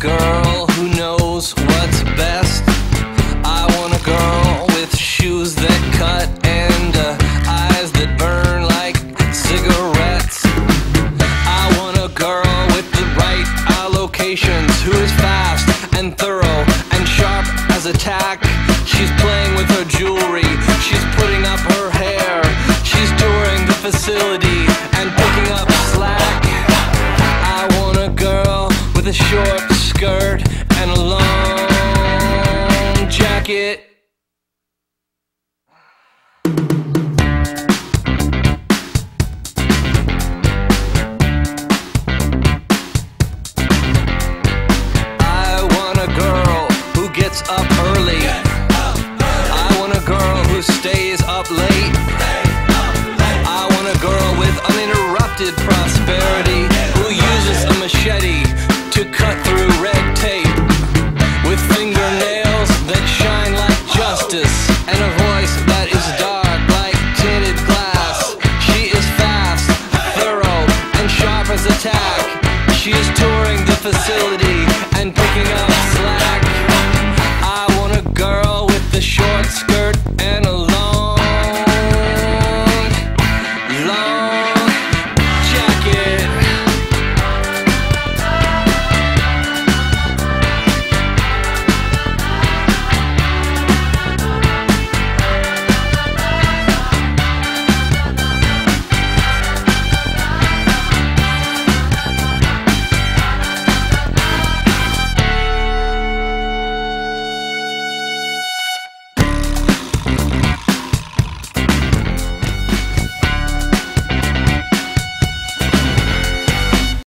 girl who knows what's best. I want a girl with shoes that cut and uh, eyes that burn like cigarettes. I want a girl with the right allocations who is fast and thorough and sharp as a tack. She's playing with her jewelry, she's putting up her hair, she's touring the facility and picking up slack. I want a girl with a short skirt and a long jacket. I want a girl who gets up early. Fast, thorough, and sharp as a tack. She is touring the facility